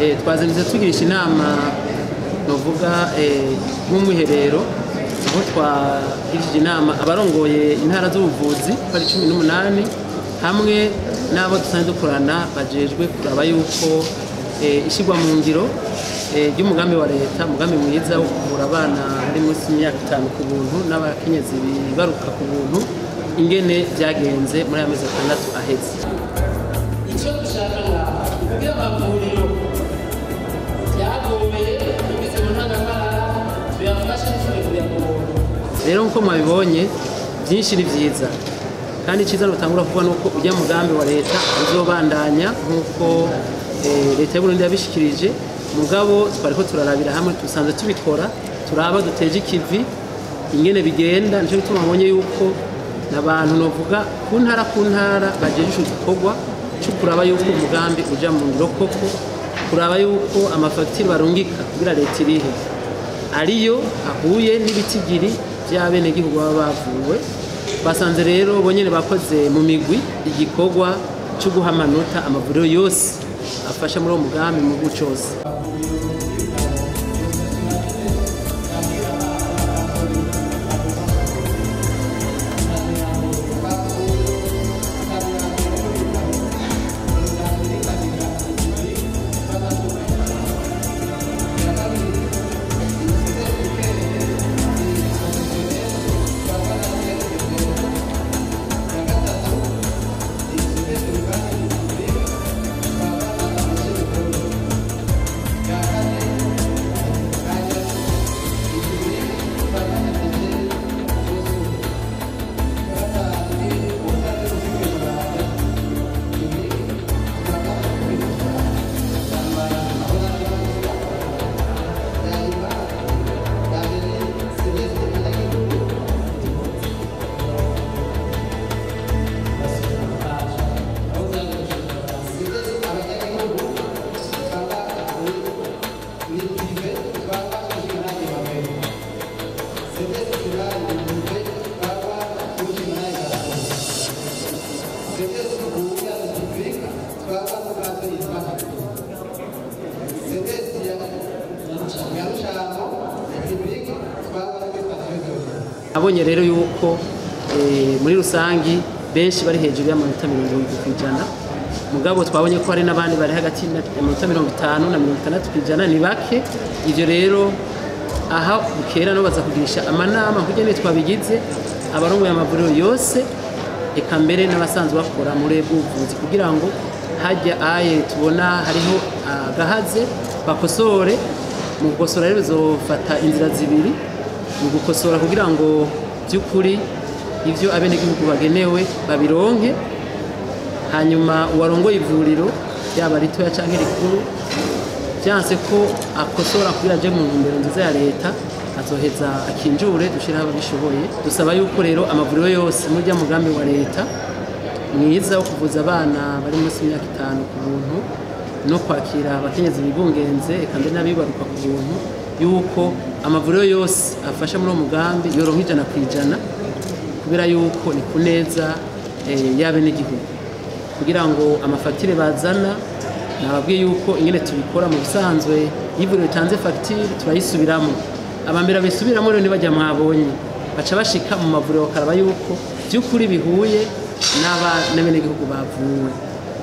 eh, twazindutse tugirisha inama novuga eh, nk'umwiherero aho twagirishije inama abarongoye intara z'ubuvuzi ko ari cumi n'umunani hamwe n'abo dusanzwe dukorana bajejwe kuraba yuko eh, ishyirwa mu ngiro ry'umugambi wa leta umugambi mwiza wo kuvura abana bari munsi y'imyaka itanu ku buntu n'abakenyezi bibaruka ku buntu ingene byagenze muri aya mezi atandatu aheze. Rero nk'uko mwabibonye byinshi ni byiza. Kandi icyiza nutangura kuvuga ni uko ujya mugambi wa leta uzobandanya nk'uko eh, leta y'uburundi yabishikirije. Mugabo twari ko turarabira hamwe dusanzwe tubikora turaba duteje ikivi. Ingene bigenda ni cyo gituma mubonye yuko n'abantu novuga ku ntara ku ntara bajeje ico gikorwa cyo kuraba yuko umugambi uja mu ngiro koko kuraba yuko amafagitire barungika kugira leta irihe. Ariyo ahuye n'ibitigiri by'abenegihugu baba bavuwe. Basanze rero bonyene bakoze mu migwi igikorwa cyo guha amanota amavuriro yose afasha muri uwo mugambi mu gihugu abonye rero yuko eh, muri rusangi benshi bari hejuru y'amanota mirongo irindwi ku ijana. Mugabo twabonye ko hari n'abandi bari hagati y'amanota mirongo itanu na mirongo itandatu ku ijana ni bake. Ibyo rero aha bukera no baza kugirisha amanama nk'uko twabigize abarongoye amavuriro yose eka mbere n'abasanzwe bakora muri bw'ubuvuzi kugira ngo hajya aye tubona hariho agahaze bakosore. Mu gukosora rero bizofata inzira zibiri mu gukosora kugira ngo by'ukuri ibyo abenegihugu bagenewe babironke. Hanyuma uwarongoye ivuriro ryaba ritoya cyangwa rikuru byanse ko akosora kugira aje mu ntumbero nziza ya leta azoheza akinjure dushyiraho ababishoboye. Dusaba yuko rero amavuriro yose muri rya mugambi wa leta mwiza wo kuvuza abana bari munsi y'imyaka itanu ku buntu no kwakira abakenyezi bibungenze eka mbere n'abibaruka ku buntu yuko amavuriro yose afasha muri uwo mugambi yoronka ijana ku ijana kubera yuko ni ku neza eh, y'abenegihugu kugira ngo amafagitire bazana nababwiye yuko ingene tubikora mu bisanzwe iyo ivuriro ritanze fagitire turayisubiramo. Abambere babisubiramo rero ntibajya mwabonye. Baca bashika mu mavuriro bakaraba yuko by'ukuri bihuye n'abenegihugu bavuwe.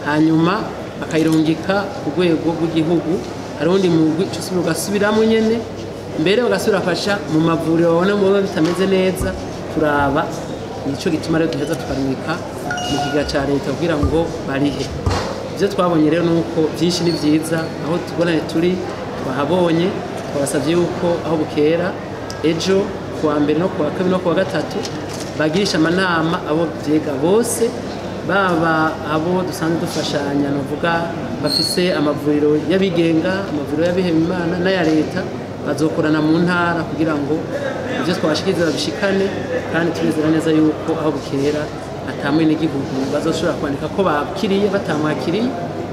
Hanyuma bakayirungika ku rwego rw'igihugu. Hari undi mugwi uca usubira ugasubiramo nyene. Mbere bagasubira bafasha mu mavuriro babona mu bitameze neza turaba. Nicyo gituma rero duheza tukarungika mu kigega cya leta kugira ngo barihe. Ibyo twabonye rero ni uko byinshi ni byiza aho tubonane turi twahabonye twabasabye yuko aho bukera ejo kuwa mbere no kuwa kabiri no kuwa gatatu bagirisha amanama abo byega bose baba abo dusanzwe dufashanya navuga bafise amavuriro y'abigenga amavuriro y'abiheba imana n'aya leta bazokorana mu ntara kugira ngo ibyo twabashikiriza babishikane kandi turizera neza yuko aho bukera atamwe n'igihugu. Bazoshobora kwandika ko bakiriye batamwakiriye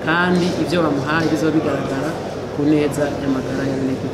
kandi ibyo bamuhaye bizoba bigaragara ku neza y'amagara y'abenegihugu